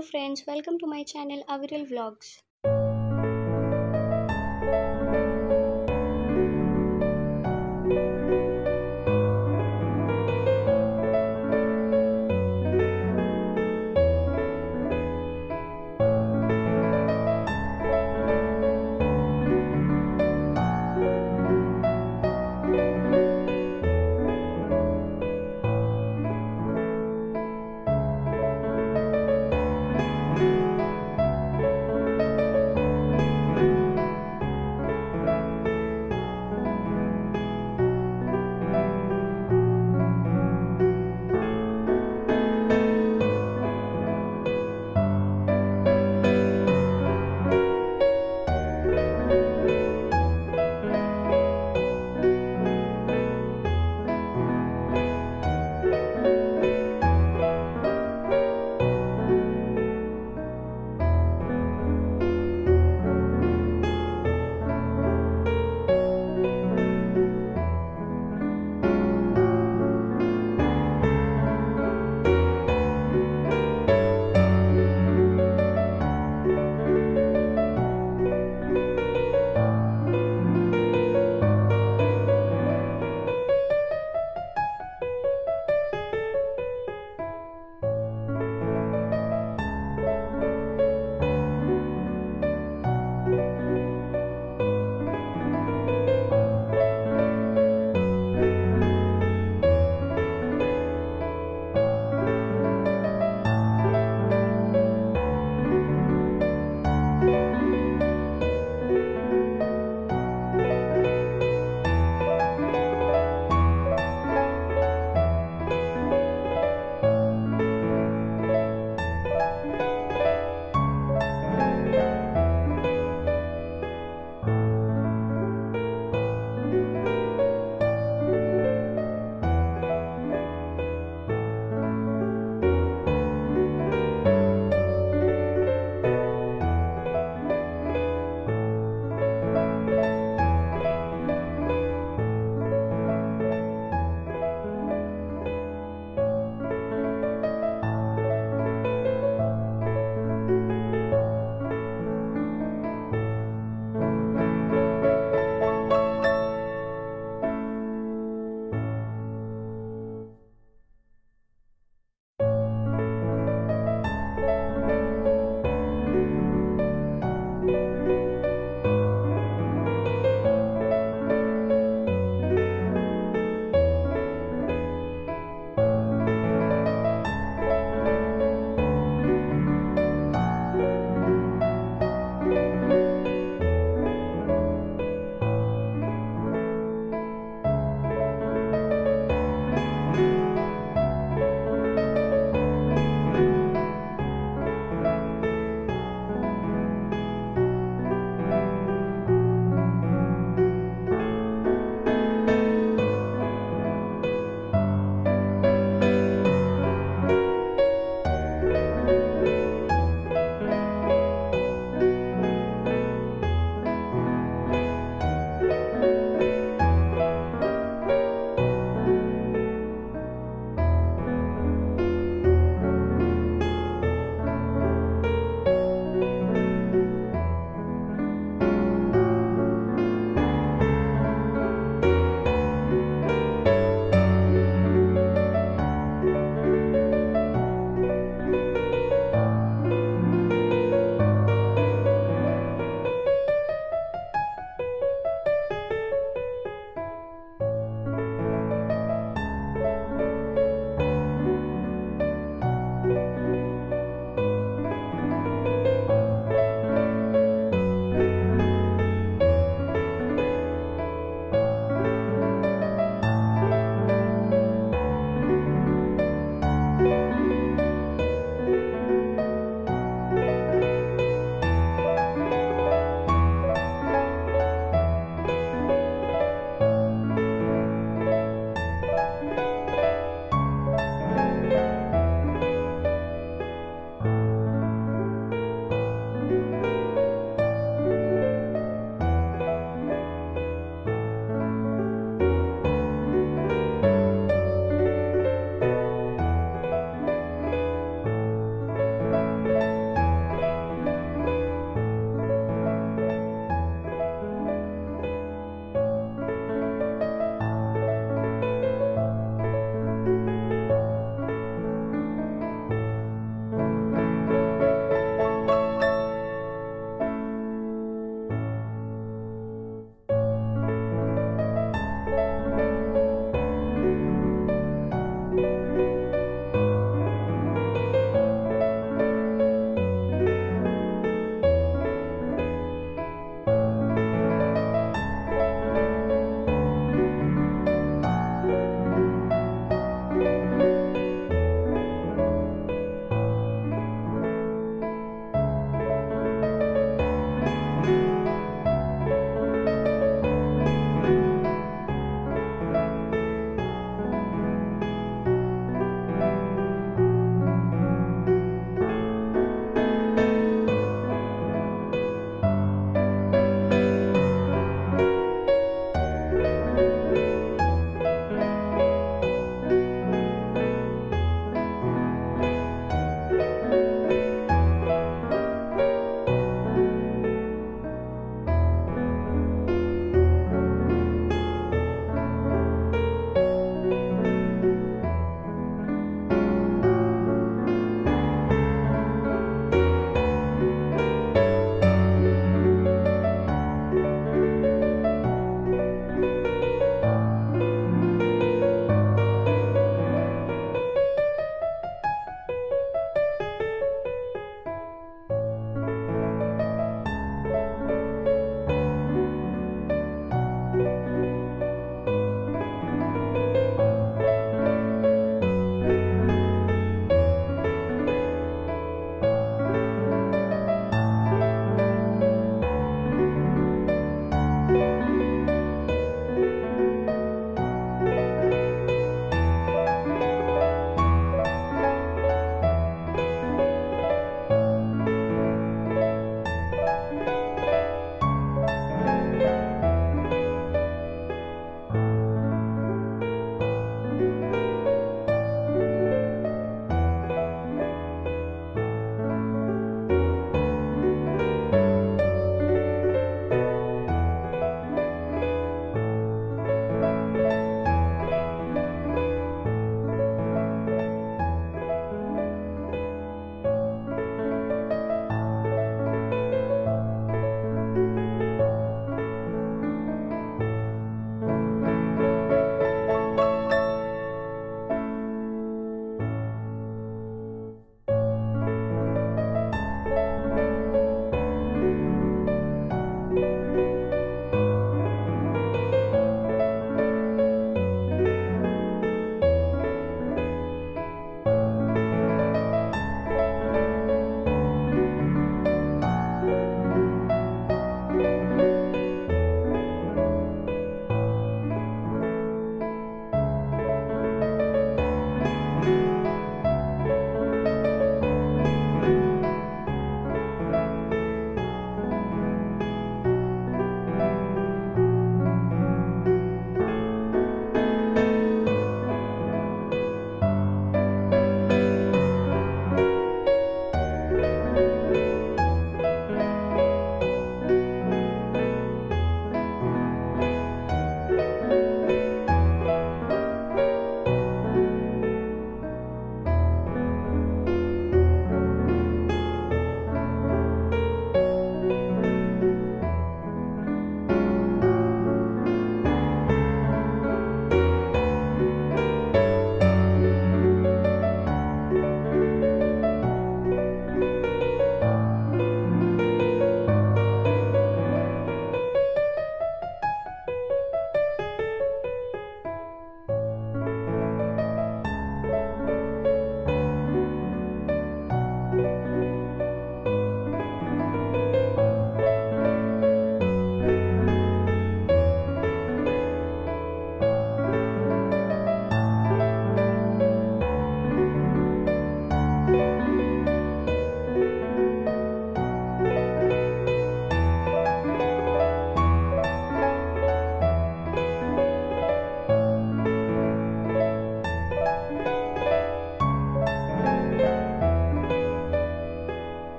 Hello friends, welcome to my channel Aviral Vlogs.